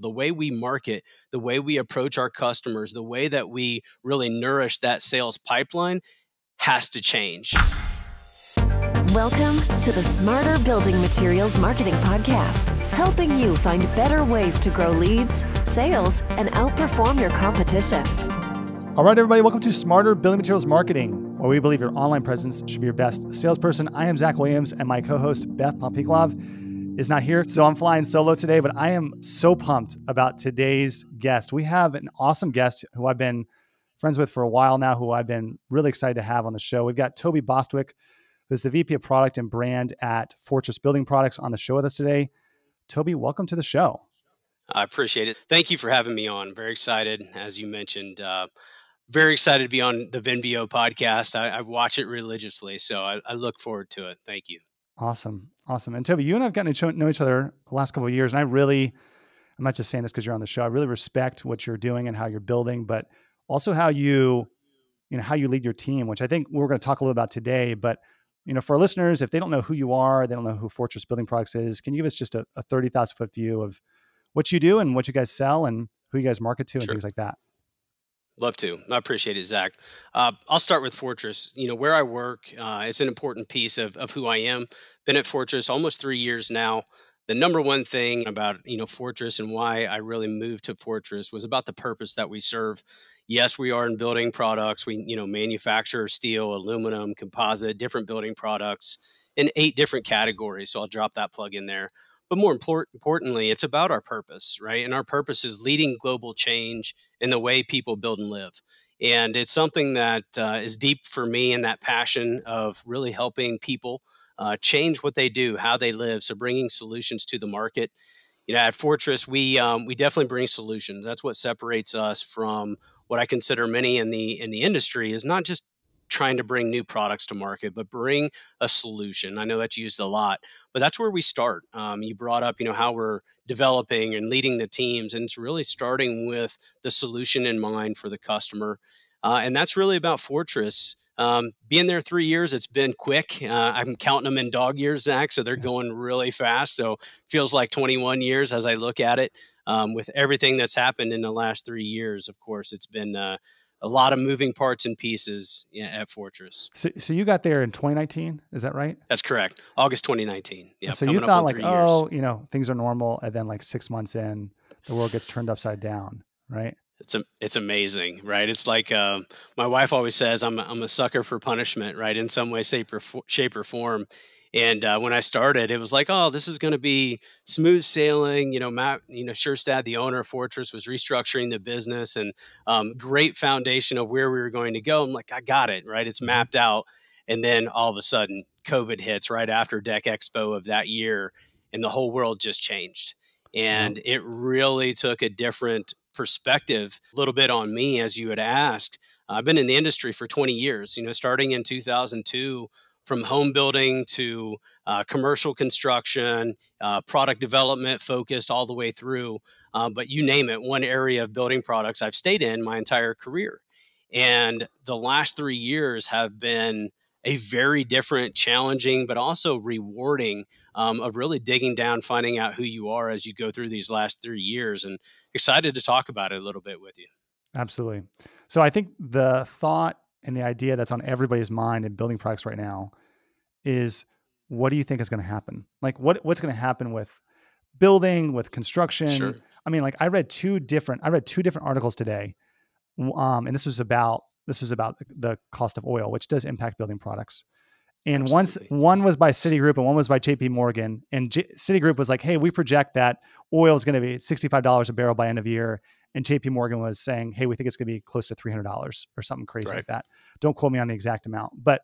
the way we market, the way we approach our customers, the way that we really nourish that sales pipeline has to change. Welcome to the Smarter Building Materials Marketing Podcast, helping you find better ways to grow leads, sales, and outperform your competition. All right, everybody, welcome to Smarter Building Materials Marketing, where we believe your online presence should be your best salesperson. I am Zach Williams, and my co host, Beth Pompiklov, is not here. So I'm flying solo today, but I am so pumped about today's guest. We have an awesome guest who I've been friends with for a while now, who I've been really excited to have on the show. We've got Toby Bostwick who's the VP of Product and Brand at Fortress Building Products, on the show with us today. Toby, welcome to the show. I appreciate it. Thank you for having me on. Very excited, as you mentioned. Uh, very excited to be on the Venveo podcast. I, I watch it religiously, so I, I, look forward to it. Thank you. Awesome, awesome. And Toby, you and I've gotten to know each other the last couple of years, and I really, I'm not just saying this because you're on the show. I really respect what you're doing and how you're building, but also how you, you know, how you lead your team, which I think we're going to talk a little about today. But you know, for our listeners, if they don't know who you are, they don't know who Fortress Building Products is, can you give us just a, a 30,000 foot view of what you do and what you guys sell and who you guys market to and sure. things like that? Love to. I appreciate it, Zach. Uh, I'll start with Fortress. You know, where I work, uh, it's an important piece of, of who I am. Been at Fortress almost three years now. The number one thing about, you know, Fortress and why I really moved to Fortress was about the purpose that we serve yes, we are in building products. We, you know, manufacture steel, aluminum, composite, different building products in eight different categories. So I'll drop that plug in there. But more import- importantly, it's about our purpose, right? And our purpose is leading global change in the way people build and live. And it's something that uh, is deep for me and that passion of really helping people uh, change what they do, how they live. So bringing solutions to the market. You know, at Fortress, we um, we definitely bring solutions. That's what separates us from what I consider many in the in the industry is not just trying to bring new products to market, but bring a solution. I know that's used a lot, but that's where we start. Um, you brought up, you know, how we're developing and leading the teams, and it's really starting with the solution in mind for the customer, uh, and that's really about Fortress. Um, being there three years, it's been quick. Uh, I'm counting them in dog years, Zach, so they're going really fast. So feels like 21 years as I look at it um, with everything that's happened in the last three years, of course, it's been uh, a lot of moving parts and pieces at Fortress. So, so you got there in 2019, is that right? That's correct. August 2019. Yeah. So you thought like, oh, you know, things are normal, and then like six months in, the world gets turned upside down, right? It's a, it's amazing, right? It's like um, my wife always says, I'm a, I'm a sucker for punishment, right? In some way, shape or, shape or form. And uh, when I started, it was like, oh, this is going to be smooth sailing. You know, Matt, you know, Sherstad, the owner of Fortress, was restructuring the business and um, great foundation of where we were going to go. I'm like, I got it, right? It's mm-hmm. mapped out. And then all of a sudden, COVID hits right after Deck Expo of that year, and the whole world just changed. And mm-hmm. it really took a different perspective, a little bit on me, as you had asked. I've been in the industry for 20 years, you know, starting in 2002 from home building to uh, commercial construction, uh, product development focused all the way through. Uh, but you name it, one area of building products I've stayed in my entire career. And the last three years have been a very different, challenging, but also rewarding um, of really digging down, finding out who you are as you go through these last three years. And excited to talk about it a little bit with you. Absolutely. So I think the thought and the idea that's on everybody's mind in building products right now is what do you think is going to happen? Like what what's going to happen with building, with construction? Sure. I mean, like I read two different I read two different articles today. Um, and this was about this was about the cost of oil, which does impact building products. And once one was by Citigroup and one was by JP Morgan. And J- Citigroup was like, hey, we project that oil is going to be $65 a barrel by end of year. And JP Morgan was saying, hey, we think it's going to be close to $300 or something crazy right. like that. Don't quote me on the exact amount. But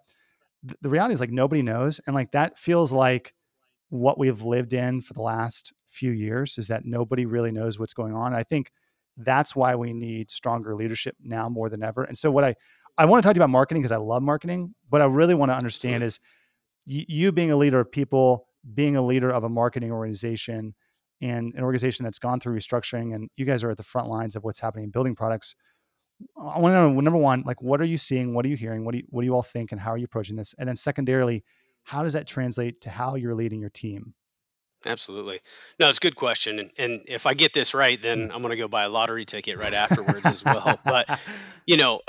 th- the reality is like nobody knows. And like that feels like what we've lived in for the last few years is that nobody really knows what's going on. I think that's why we need stronger leadership now more than ever. And so what I I want to talk to you about marketing because I love marketing, but I really want to understand is y- you being a leader of people, being a leader of a marketing organization and an organization that's gone through restructuring and you guys are at the front lines of what's happening in building products i want to know number one like what are you seeing? What are you hearing? What do you what do you all think and how are you approaching this? And then secondarily how does that translate to how you're leading your team Absolutely. No, it's a good question. And, and if I get this right, then I'm going to go buy a lottery ticket right afterwards as well. But, you know,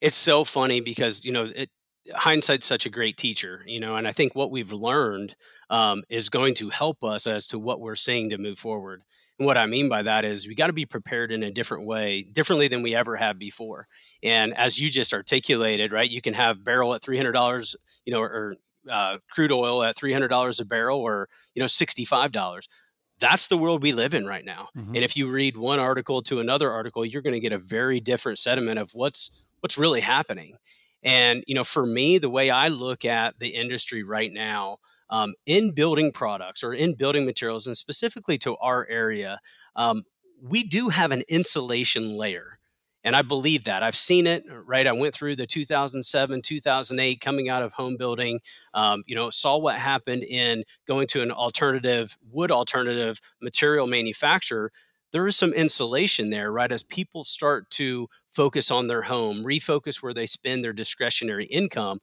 it's so funny because, you know, it, hindsight's such a great teacher, you know, and I think what we've learned um, is going to help us as to what we're seeing to move forward. And what I mean by that is we got to be prepared in a different way, differently than we ever have before. And as you just articulated, right, you can have barrel at $300, you know, or uh, crude oil at $300 a barrel or, you know, $65. That's the world we live in right now. Mm-hmm. And if you read one article to another article, you're going to get a very different sentiment of what's what's really happening. And, you know, for me, the way I look at the industry right now, um, in building products or in building materials, and specifically to our area, um, we do have an insulation layer and I believe that. I've seen it, right? I went through the 2007, 2008 coming out of home building, um, you know, saw what happened in going to an alternative, wood alternative material manufacturer. There is some insulation there, right? As people start to focus on their home, refocus where they spend their discretionary income,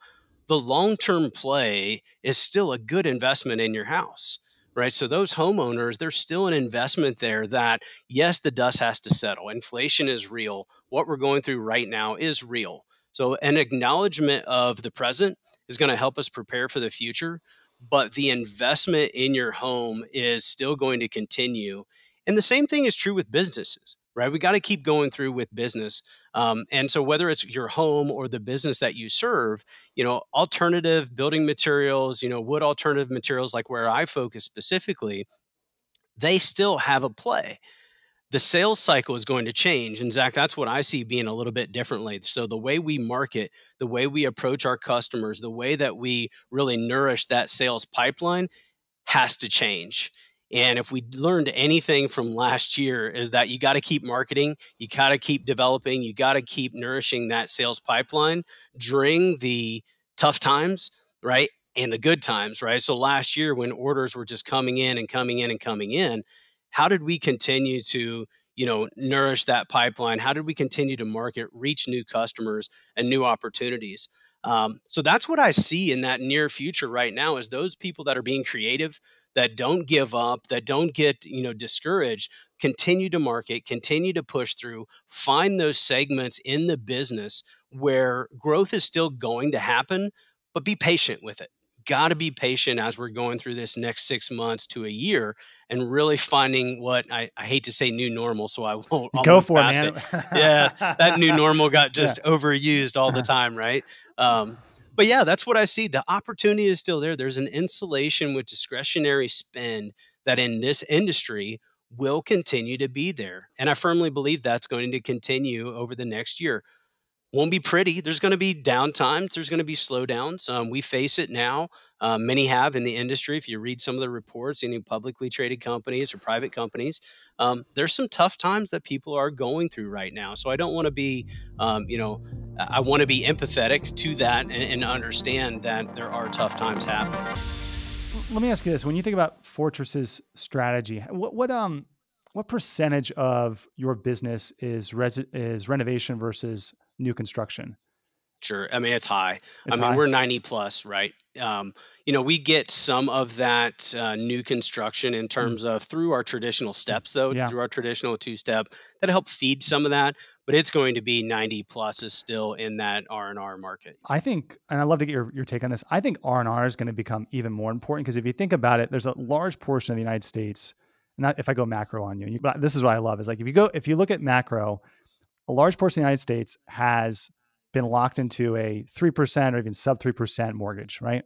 the long term play is still a good investment in your house right? So those homeowners, there's still an investment there that, yes, the dust has to settle. Inflation is real. What we're going through right now is real. So an acknowledgement of the present is going to help us prepare for the future. But the investment in your home is still going to continue. And the same thing is true with businesses, right? We got to keep going through with business. Um, and so, whether it's your home or the business that you serve, you know, alternative building materials, you know, wood alternative materials, like where I focus specifically, they still have a play. The sales cycle is going to change. And Zach, that's what I see being a little bit differently. So, the way we market, the way we approach our customers, the way that we really nourish that sales pipeline has to change. And if we learned anything from last year is that you got to keep marketing, you got to keep developing, you got to keep nourishing that sales pipeline during the tough times, right? And the good times, right? So last year when orders were just coming in and coming in and coming in, how did we continue to, you know, nourish that pipeline? How did we continue to market, reach new customers and new opportunities? Um, so that's what I see in that near future right now is those people that are being creative, that don't give up, that don't get, you know, discouraged, continue to market, continue to push through, find those segments in the business where growth is still going to happen, but be patient with it. Got to be patient as we're going through this next six months to a year and really finding what I, I hate to say new normal, so I won't I'll go for it, man. It. yeah, that new normal got just yeah. overused all the time, right? Um, but yeah, that's what I see. The opportunity is still there. There's an insulation with discretionary spend that in this industry will continue to be there. And I firmly believe that's going to continue over the next year won't be pretty. There's going to be downtimes. There's going to be slowdowns. Um, we face it now. Uh, many have in the industry. If you read some of the reports, any publicly traded companies or private companies, um, there's some tough times that people are going through right now. So I don't want to be, um, you know, I want to be empathetic to that and, and understand that there are tough times happening. Let me ask you this: When you think about Fortress's strategy, what, what um what percentage of your business is res- is renovation versus new construction? Sure. I mean, it's high. It's I mean, high. we're 90 plus, right? Um, you know, we get some of that uh, new construction in mm. terms mm. of through our traditional steps, though, yeah. through our traditional two step that help feed some of that. But it's going to be 90 plus is still in that R and R market. I think, and I'd love to get your, your take on this. I think R and R is going to become even more important because if you think about it, there's a large portion of the United States. Not if I go macro on you, you but this is what I love is like if you go if you look at macro, a large portion of the United States has been locked into a 3% or even sub 3% mortgage, right?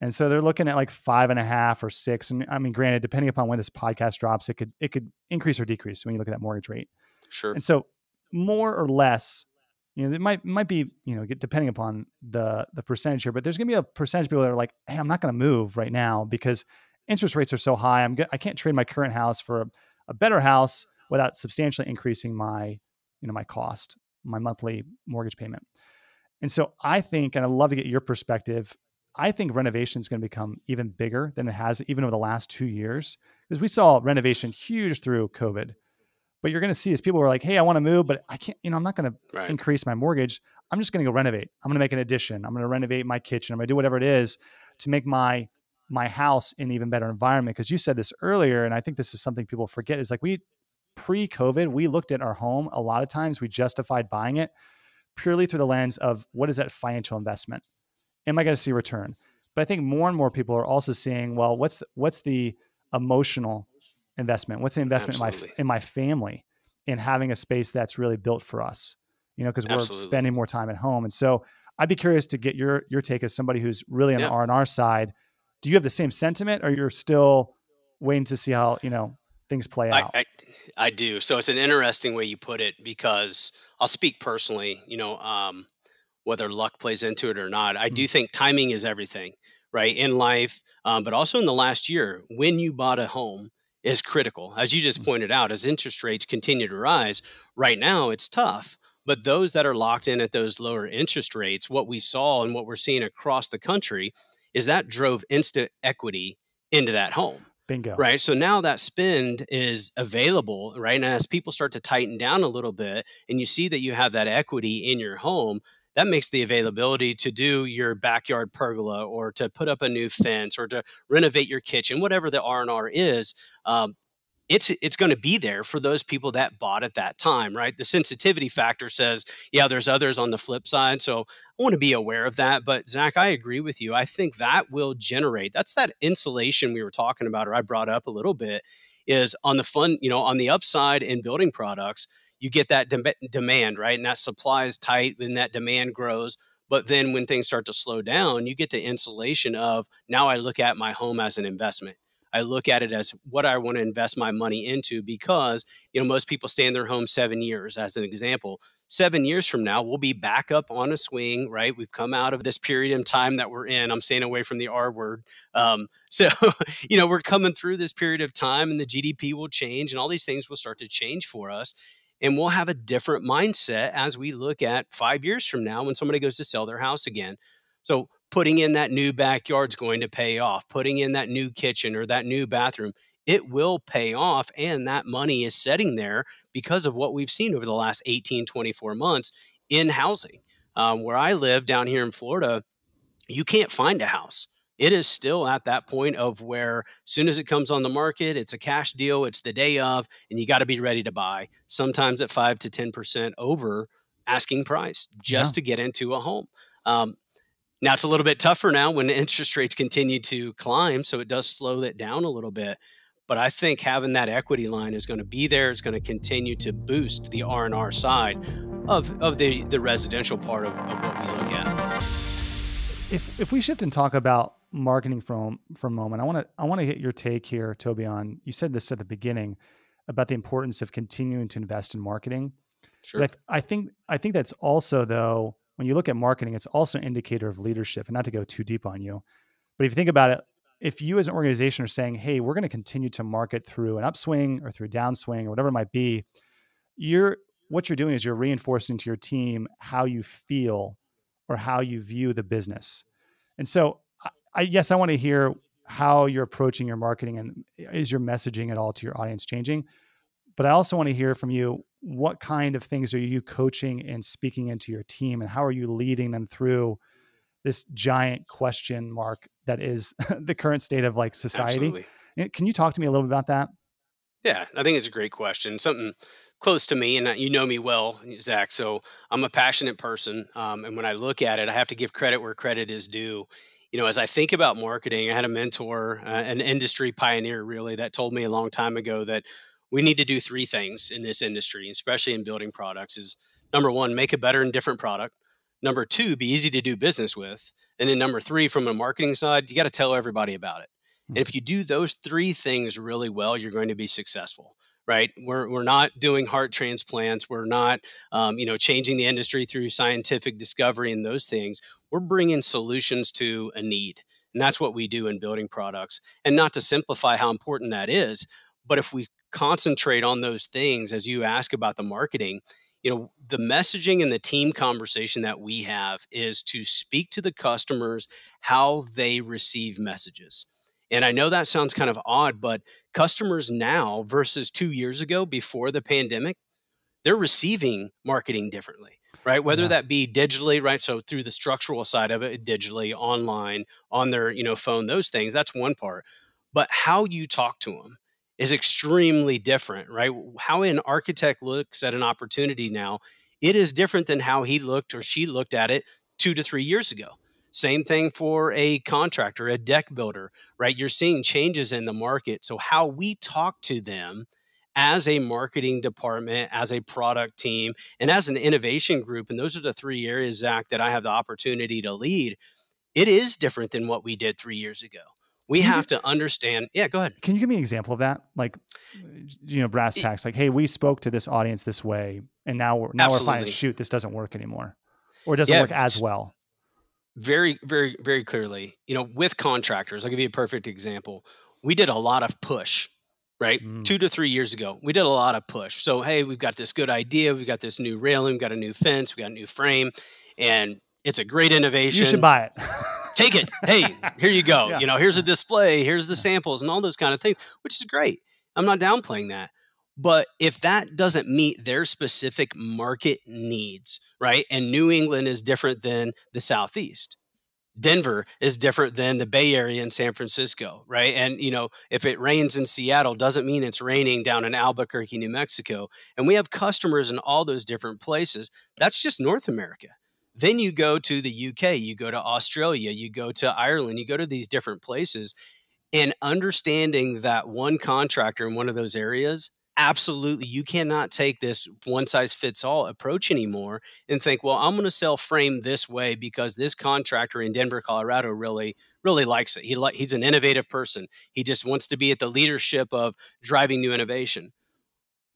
And so they're looking at like five and a half or six. And I mean, granted, depending upon when this podcast drops, it could it could increase or decrease when you look at that mortgage rate. Sure. And so more or less, you know, it might might be, you know, depending upon the the percentage here, but there's gonna be a percentage of people that are like, hey, I'm not gonna move right now because interest rates are so high. I'm I can't trade my current house for a, a better house without substantially increasing my you know my cost, my monthly mortgage payment. And so I think, and I'd love to get your perspective. I think renovation is going to become even bigger than it has even over the last two years because we saw renovation huge through COVID. But you're going to see as people are like, "Hey, I want to move, but I can't. You know, I'm not going to right. increase my mortgage. I'm just going to go renovate. I'm going to make an addition. I'm going to renovate my kitchen. I'm going to do whatever it is to make my my house in even better environment because you said this earlier and i think this is something people forget is like we pre-covid we looked at our home. A lot of times we justified buying it purely through the lens of what is that financial investment? Am i going to see return? But i think more and more people are also seeing well what's the, what's the emotional investment? What's the investment in my in my family in having a space that's really built for us you know because we're spending more time at home. And so i'd be curious to get your your take as somebody who's really on yeah. the r&r side. Do you have the same sentiment or you're still waiting to see how you know things play out? I, I, do so it's an interesting way you put it because i'll speak personally you know um, whether luck plays into it or not i do think timing is everything right in life um, but also in the last year when you bought a home is critical as you just mm-hmm. pointed out as interest rates continue to rise right now it's tough but those that are locked in at those lower interest rates what we saw and what we're seeing across the country is that drove instant equity into that home. Bingo. Right. So now that spend is available, right? And as people start to tighten down a little bit and you see that you have that equity in your home, that makes the availability to do your backyard pergola or to put up a new fence or to renovate your kitchen, whatever the R&R is, um, it's it's going to be there for those people that bought at that time, right? The sensitivity factor says, yeah, there's others on the flip side, so I want to be aware of that. But Zach, I agree with you. I think that will generate. That's that insulation we were talking about, or I brought up a little bit, is on the fun, you know, on the upside in building products, you get that de- demand, right, and that supply is tight, and that demand grows. But then when things start to slow down, you get the insulation of now I look at my home as an investment I look at it as what I want to invest my money into because, you know, most people stay in their home seven years, as an example. Seven years from now, we'll be back up on a swing, right? We've come out of this period in time that we're in. I'm staying away from the R word. Um, so, you know, we're coming through this period of time and the GDP will change and all these things will start to change for us and we'll have a different mindset as we look at five years from now when somebody goes to sell their house again. So putting in that new backyard is going to pay off, putting in that new kitchen or that new bathroom, it will pay off. And that money is sitting there because of what we've seen over the last 18, 24 months in housing. Um, where I live down here in Florida, you can't find a house. It is still at that point of where as soon as it comes on the market, it's a cash deal, it's the day of, and you got to be ready to buy, sometimes at five to 10% over asking price just yeah. to get into a home. Um, now it's a little bit tougher now when interest rates continue to climb, so it does slow that down a little bit. But I think having that equity line is going to be there. It's going to continue to boost the R and R side of, of the, the residential part of, of what we look at. If if we shift and talk about marketing from for a moment, I want to I want to get your take here, Toby. On you said this at the beginning about the importance of continuing to invest in marketing. Sure. But I, I think I think that's also though when you look at marketing, it's also an indicator of leadership. And not to go too deep on you, but if you think about it, if you as an organization are saying, hey, we're going to continue to market through an upswing or through a downswing or whatever it might be, you're what you're doing is you're reinforcing to your team how you feel or how you view the business. And so, I, I yes, I want to hear how you're approaching your marketing and is your messaging at all to your audience changing? But I also want to hear from you what kind of things are you coaching and speaking into your team and how are you leading them through this giant question mark that is the current state of like society? Absolutely. Eh, can you talk to me a little bit about that? Yeah i think it's a great question something close to me and uh, you know me well zach so i'm a passionate person um, and when i look at it i have to give credit where credit is due. You know as i think about marketing i had a mentor uh, an industry pioneer really that told me a long time ago that we need to do three things in this industry, especially in building products is number one, make a better and different product. Number two, be easy to do business with. And then number three, from a marketing side, you got to tell everybody about it. And if mm-hmm. you do those three things really well, you're going to be successful right? We're, we're not doing heart transplants. We're not, um, you know, changing the industry through scientific discovery and those things. We're bringing solutions to a need. And that's what we do in building products. And not to simplify how important that is, but if we concentrate on those things as you ask about the marketing you know the messaging and the team conversation that we have is to speak to the customers how they receive messages and i know that sounds kind of odd but customers now versus 2 years ago before the pandemic they're receiving marketing differently right? Whether Yeah. that be digitally, right? So through the structural side of it, digitally, online, on their, you know, phone, those things, that's one part. But how you talk to them is extremely different, right? How an architect looks at an opportunity now, it is different than how he looked or she looked at it two to three years ago. Same thing for a contractor, a deck builder, right? You're seeing changes in the market. So, how we talk to them as a marketing department, as a product team, and as an innovation group, and those are the three areas, Zach, that I have the opportunity to lead, it is different than what we did three years ago. We Can you have to understand. Yeah, go ahead. Can you give me an example of that? Like, you know, brass tacks. Like, hey, we spoke to this audience this way, and now we're now we're finding shoot this doesn't work anymore, or it doesn't Yeah, work as well. very very very clearly you know with contractors i'll give you a perfect example we did a lot of push right Mm. two to three years ago we did a lot of push so hey we've got this good idea we've got this new railing we've got a new fence we got a new frame and it's a great innovation You should buy it. take it. Hey here you go. Yeah. you know here's a display here's the samples and all those kind of things which is great. I'm not downplaying that. But if that doesn't meet their specific market needs right and new england is different than the southeast denver is different than the bay area in san francisco right? And you know if it rains in seattle doesn't mean it's raining down in albuquerque new mexico. And we have customers in all those different places. That's just north america then you go to the UK, you go to Australia, you go to Ireland, you go to these different places, and understanding that one contractor in one of those areas, absolutely, you cannot take this one size fits all approach anymore and think, well, I'm going to sell frame this way because this contractor in Denver, Colorado really really likes it. He like he's an innovative person. He just wants to be at the leadership of driving new innovation.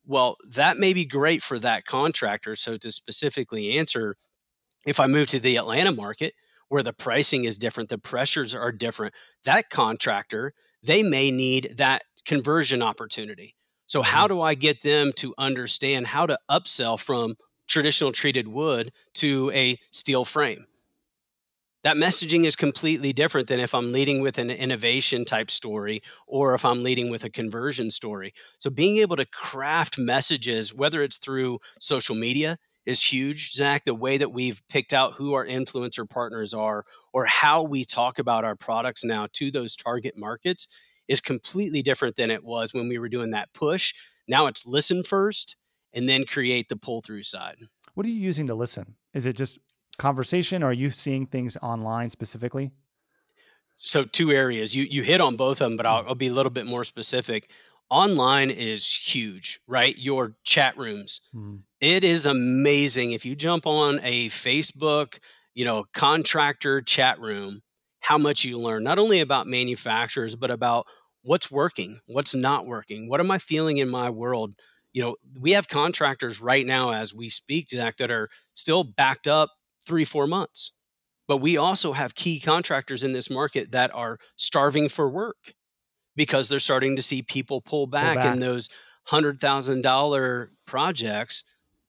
Well, that may be great for that contractor. So to specifically answer if I move to the Atlanta market where the pricing is different, the pressures are different, that contractor, they may need that conversion opportunity. So, how mm-hmm. do I get them to understand how to upsell from traditional treated wood to a steel frame? That messaging is completely different than if I'm leading with an innovation type story or if I'm leading with a conversion story. So, being able to craft messages, whether it's through social media, is huge, Zach. The way that we've picked out who our influencer partners are or how we talk about our products now to those target markets is completely different than it was when we were doing that push. Now it's listen first and then create the pull through side. What are you using to listen? Is it just conversation, or are you seeing things online specifically? So two areas you you hit on both of them, but I'll, I'll be a little bit more specific. Online is huge, right? Your chat rooms. Mm. It is amazing if you jump on a Facebook, you know, contractor chat room, how much you learn not only about manufacturers but about what's working, what's not working, what am I feeling in my world. You know, we have contractors right now as we speak, Zach, that are still backed up three, four months. But we also have key contractors in this market that are starving for work because they're starting to see people pull back, back. and those hundred thousand dollar projects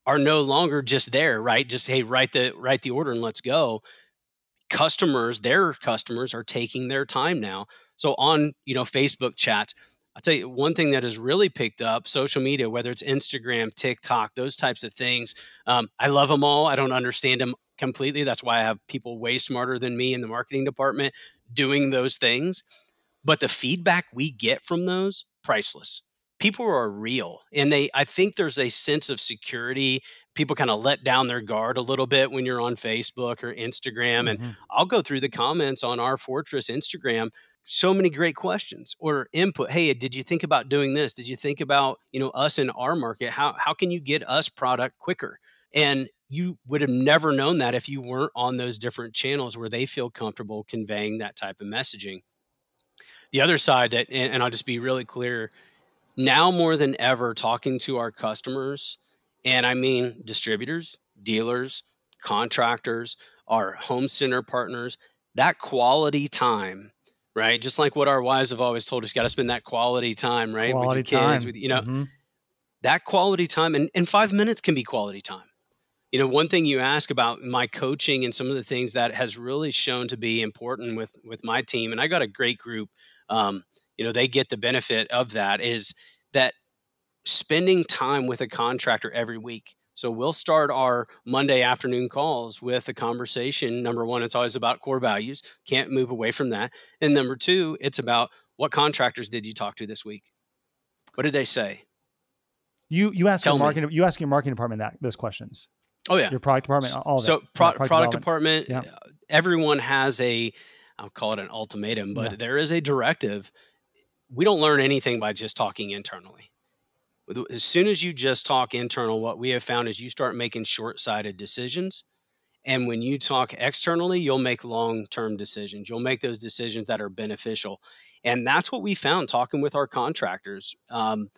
are no longer just there, right? Just hey, write the write the order and let's go. Customers, their customers are taking their time now. So on, you know, Facebook chats, I'll tell you one thing that has really picked up social media, whether it's Instagram, TikTok, those types of things. Um, I love them all. I don't understand them completely. That's why I have people way smarter than me in the marketing department doing those things. But the feedback we get from those, priceless. People are real. And they I think there's a sense of security. People kind of let down their guard a little bit when you're on Facebook or Instagram. And Mhm. I'll go through the comments on our Fortress Instagram. So many great questions or input. Hey, did you think about doing this? Did you think about, you know, us in our market? How how can you get us product quicker? And you would have never known that if you weren't on those different channels where they feel comfortable conveying that type of messaging. The other side that and, and I'll just be really clear, now more than ever talking to our customers, and I mean distributors, dealers, contractors, our home center partners, that quality time, right? Just like what our wives have always told us, got to spend that quality time, right? Quality with your kids, time. with you know, Mhm. that quality time and, and five minutes can be quality time. You know, one thing you ask about my coaching and some of the things that has really shown to be important with with my team, and I got a great group. Um, you know, they get the benefit of that is that spending time with a contractor every week. So we'll start our Monday afternoon calls with a conversation. Number one, it's always about core values. Can't move away from that. And number two, it's about what contractors did you talk to this week? What did they say? You you ask your marketing you ask your marketing department that those questions. Oh yeah, your product department. All so pro- product, product department. Yeah. Uh, everyone has a I'll call it an ultimatum, but yeah. there is a directive. We don't learn anything by just talking internally. As soon as you just talk internal, what we have found is you start making short sighted decisions. And when you talk externally, you'll make long term decisions. You'll make those decisions that are beneficial. And that's what we found talking with our contractors. Um,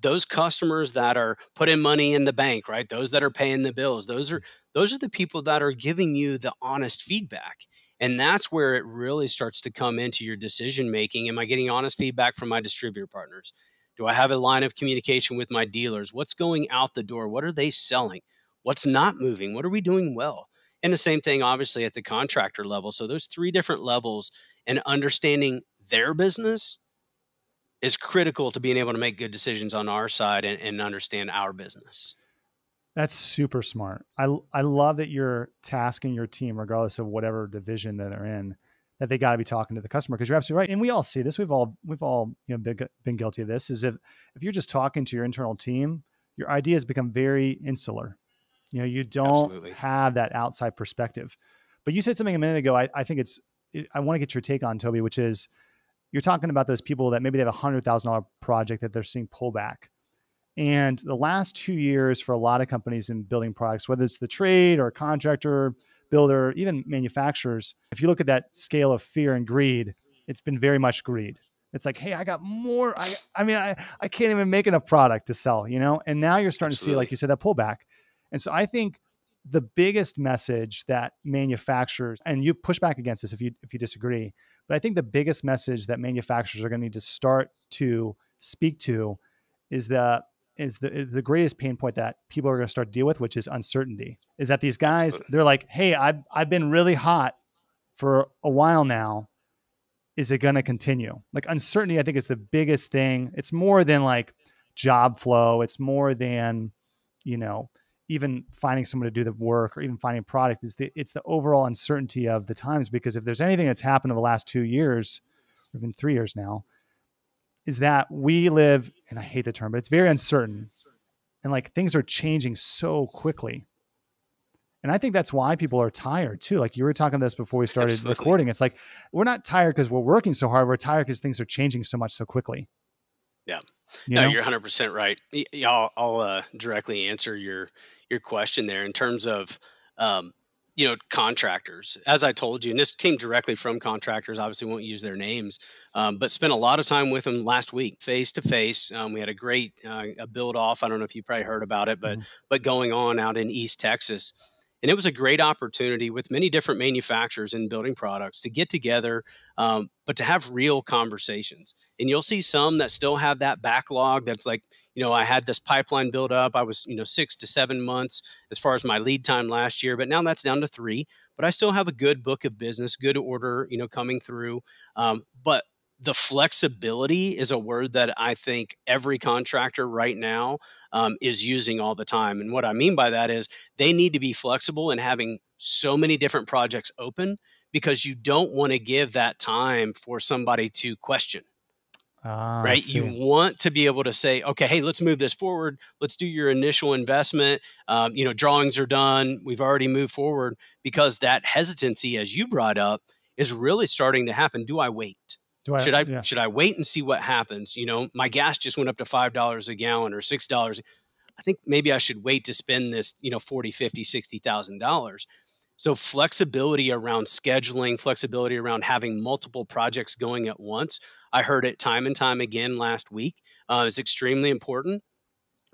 those customers that are putting money in the bank, right? Those that are paying the bills, those are those are the people that are giving you the honest feedback. And that's where it really starts to come into your decision making. Am I getting honest feedback from my distributor partners? Do I have a line of communication with my dealers? What's going out the door? What are they selling? What's not moving? What are we doing well? And the same thing, obviously, at the contractor level. So, those three different levels and understanding their business is critical to being able to make good decisions on our side and, and understand our business. That's super smart. I I love that you're tasking your team, regardless of whatever division that they're in, that they got to be talking to the customer because you're absolutely right. And we all see this. We've all we've all you know been, been guilty of this. Is if if you're just talking to your internal team, your ideas become very insular. You know, you don't absolutely. have that outside perspective. But you said something a minute ago. I, I think it's I want to get your take on Toby, which is you're talking about those people that maybe they have a hundred thousand dollar project that they're seeing pullback. And the last two years for a lot of companies in building products, whether it's the trade or contractor, builder, even manufacturers, if you look at that scale of fear and greed, it's been very much greed. It's like, hey, I got more. I, I mean, I, I can't even make enough product to sell, you know? And now you're starting Absolutely. to see, like you said, that pullback. And so I think the biggest message that manufacturers, and you push back against this if you if you disagree, but I think the biggest message that manufacturers are going to need to start to speak to is the is the is the greatest pain point that people are going to start to deal with, which is uncertainty. Is that these guys they're like, hey, I've I've been really hot for a while now. Is it going to continue? Like uncertainty, I think is the biggest thing. It's more than like job flow. It's more than you know even finding someone to do the work or even finding product is the it's the overall uncertainty of the times because if there's anything that's happened over the last two years or even three years now is that we live and i hate the term but it's very uncertain. And like things are changing so quickly. And i think that's why people are tired too. Like you were talking this before we started Absolutely. recording. It's like we're not tired because we're working so hard. We're tired because things are changing so much so quickly. Yeah. You no, know? you're 100% right. I'll, I'll uh, directly answer your your question there in terms of um, you know contractors. As i told you and this came directly from contractors obviously won't use their names um, but spent a lot of time with them last week face to face. We had a great uh, a build off. I don't know if you probably heard about it but mm-hmm. but going on out in east texas and it was a great opportunity with many different manufacturers and building products to get together, um, but to have real conversations. And you'll see some that still have that backlog that's like, you know, I had this pipeline build up. I was, you know, six to seven months as far as my lead time last year, but now that's down to three. But I still have a good book of business, good order, you know, coming through. Um, but the flexibility is a word that I think every contractor right now um, is using all the time. And what I mean by that is they need to be flexible in having so many different projects open because you don't want to give that time for somebody to question. Ah, right. You want to be able to say, okay, hey, let's move this forward. Let's do your initial investment. Um, you know, drawings are done. We've already moved forward because that hesitancy, as you brought up, is really starting to happen. Do I wait? I, should I yeah. should I wait and see what happens? You know, my gas just went up to five dollars a gallon or six dollars. I think maybe I should wait to spend this, you know, forty, fifty, sixty thousand dollars. So flexibility around scheduling, flexibility around having multiple projects going at once. I heard it time and time again last week. Uh, is extremely important.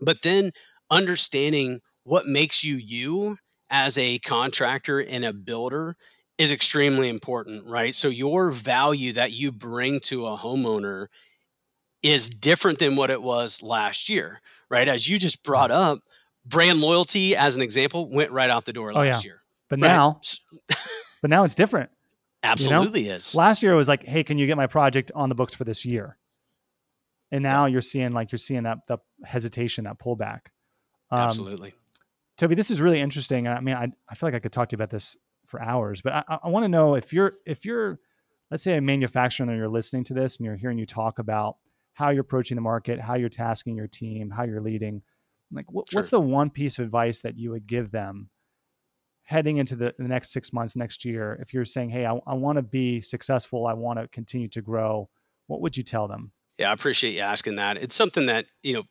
But then understanding what makes you you as a contractor and a builder is extremely important, right? So your value that you bring to a homeowner is different than what it was last year, right? As you just brought up, brand loyalty as an example went right out the door last oh, yeah. year. But right? now but now it's different. Absolutely you know? is. Last year it was like, "Hey, can you get my project on the books for this year?" And now yeah. you're seeing like you're seeing that the hesitation, that pullback. Um, Absolutely. Toby, this is really interesting. I mean, I, I feel like I could talk to you about this for hours, but I, I want to know if you're if you're let's say a manufacturer and you're listening to this and you're hearing you talk about how you're approaching the market, how you're tasking your team, how you're leading. Like, what, sure. what's the one piece of advice that you would give them heading into the, the next six months, next year? If you're saying, "Hey, I, I want to be successful, I want to continue to grow," what would you tell them? Yeah, I appreciate you asking that. It's something that you know,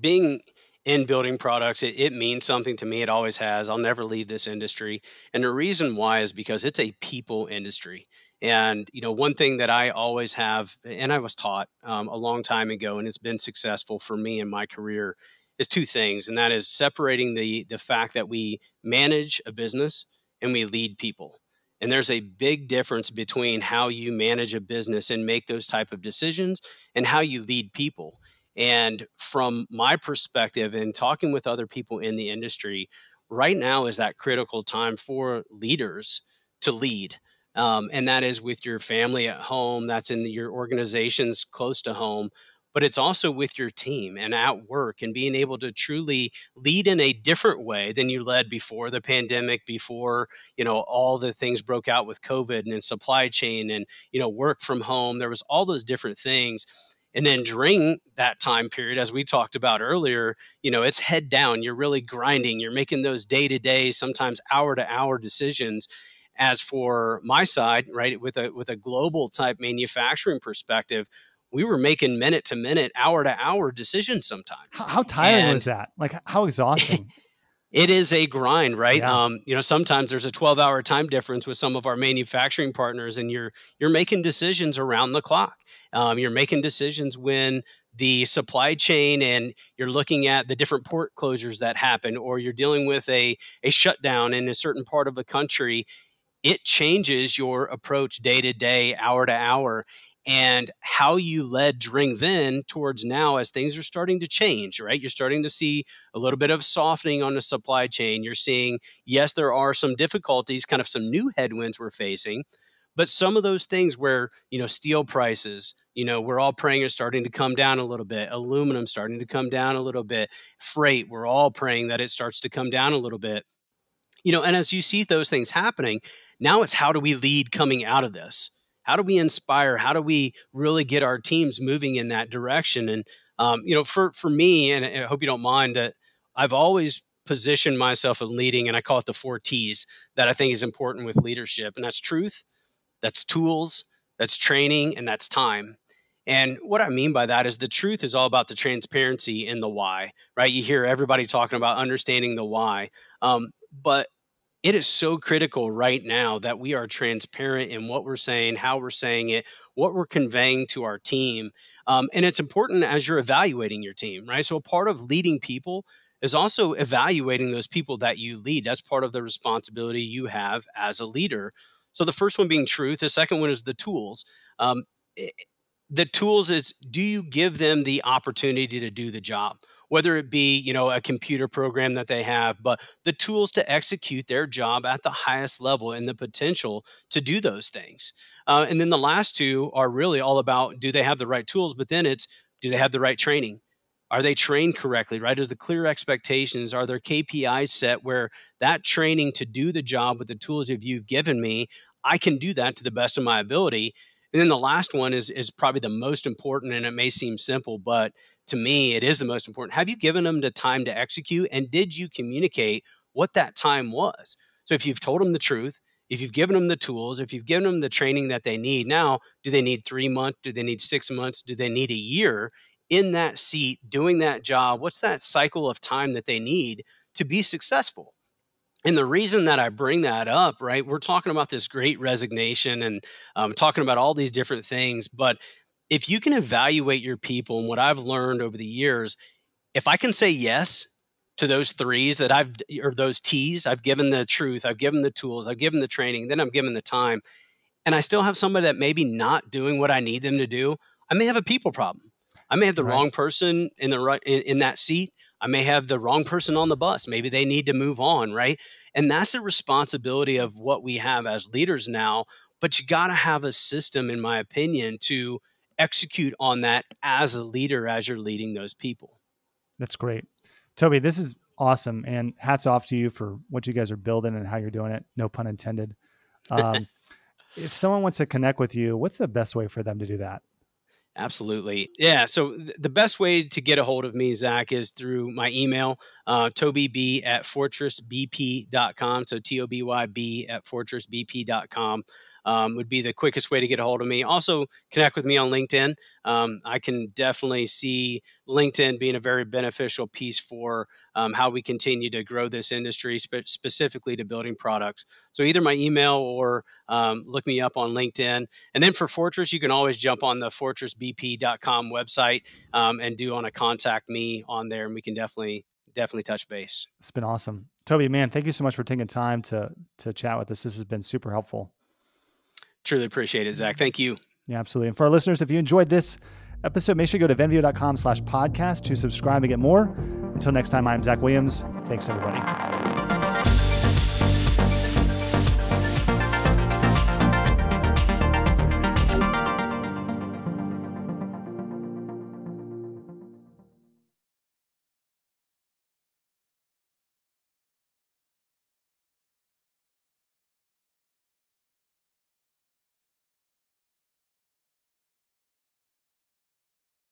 being in building products, it, it, means something to me. It always has. I'll never leave this industry. And the reason why is because it's a people industry. And, you know, one thing that I always have, and I was taught um, a long time ago, and it's been successful for me in my career, is two things. And that is separating the, the fact that we manage a business and we lead people. And there's a big difference between how you manage a business and make those type of decisions and how you lead people. And from my perspective and talking with other people in the industry, right now is that critical time for leaders to lead. Um, and that is with your family at home, that's in your organizations close to home, but it's also with your team and at work and being able to truly lead in a different way than you led before the pandemic, before, you know, all the things broke out with COVID and supply chain and, you know, work from home. There was all those different things and then during that time period, as we talked about earlier, you know, it's head down. You're really grinding. You're making those day to day, sometimes hour to hour decisions. As for my side, right, with a with a global type manufacturing perspective, we were making minute to minute, hour to hour decisions sometimes. How, how tiring and was that? Like how exhausting? It is a grind, right? Yeah. Um, you know, sometimes there's a 12 hour time difference with some of our manufacturing partners, and you're you're making decisions around the clock. Um, you're making decisions when the supply chain and you're looking at the different port closures that happen, or you're dealing with a a shutdown in a certain part of the country. It changes your approach day to day, hour to hour, and how you led during then towards now as things are starting to change, right? You're starting to see a little bit of softening on the supply chain. You're seeing, yes, there are some difficulties, kind of some new headwinds we're facing, but some of those things where, you know, steel prices, you know, we're all praying are starting to come down a little bit, aluminum starting to come down a little bit, freight, we're all praying that it starts to come down a little bit. You know, and as you see those things happening, now it's how do we lead coming out of this? How do we inspire how do we really get our teams moving in that direction and um, you know for for me and i hope you don't mind that i've always positioned myself in leading and i call it the four t's that i think is important with leadership and that's truth that's tools that's training and that's time and what I mean by that is the truth is all about the transparency and the why, right? You hear everybody talking about understanding the why. Um, but it is so critical right now that we are transparent in what we're saying, how we're saying it, what we're conveying to our team. Um, and it's important as you're evaluating your team, right? So, a part of leading people is also evaluating those people that you lead. That's part of the responsibility you have as a leader. So, the first one being truth, the second one is the tools. Um, it, the tools is do you give them the opportunity to do the job? Whether it be you know a computer program that they have but the tools to execute their job at the highest level and the potential to do those things. Uh, and then the last two are really all about do they have the right tools? But then it's do they have the right training? Are they trained correctly right? Are the clear expectations? Are there kpis set where that training to do the job with the tools that you've given me i can do that to the best of my ability? And then the last one is is probably the most important and it may seem simple but to me, it is the most important. Have you given them the time to execute? And did you communicate what that time was? So if you've told them the truth, if you've given them the tools, if you've given them the training that they need, now do they need three months? Do they need six months? Do they need a year in that seat doing that job? What's that cycle of time that they need to be successful? And the reason that I bring that up, right, we're talking about this great resignation and um, talking about all these different things, but if you can evaluate your people and what I've learned over the years, if I can say yes to those threes that I've or those T's, I've given the truth, I've given the tools, I've given the training, then I'm given the time, and I still have somebody that maybe not doing what I need them to do, I may have a people problem. I may have the right. wrong person in the right in, in that seat. I may have the wrong person on the bus. Maybe they need to move on, right? And that's a responsibility of what we have as leaders now. But you got to have a system, in my opinion, to execute on that as a leader as you're leading those people. That's great. Toby, this is awesome. And hats off to you for what you guys are building and how you're doing it. No pun intended. Um, if someone wants to connect with you, what's the best way for them to do that? Absolutely. Yeah. So th- the best way to get a hold of me, Zach, is through my email, uh, tobyb at fortressbp.com. So T O B Y B at fortressbp.com um, would be the quickest way to get a hold of me. Also, connect with me on LinkedIn. Um, I can definitely see LinkedIn being a very beneficial piece for um, how we continue to grow this industry, spe- specifically to building products. So, either my email or um, look me up on LinkedIn. And then for Fortress, you can always jump on the fortressbp.com website um, and do on a contact me on there, and we can definitely definitely touch base. It's been awesome. Toby, man, thank you so much for taking time to to chat with us. This has been super helpful. Truly appreciate it, Zach. Thank you. Yeah, absolutely. And for our listeners, if you enjoyed this episode, make sure you go to venveo.com slash podcast to subscribe and get more. Until next time, I'm Zach Williams. Thanks, everybody.